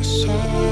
my soul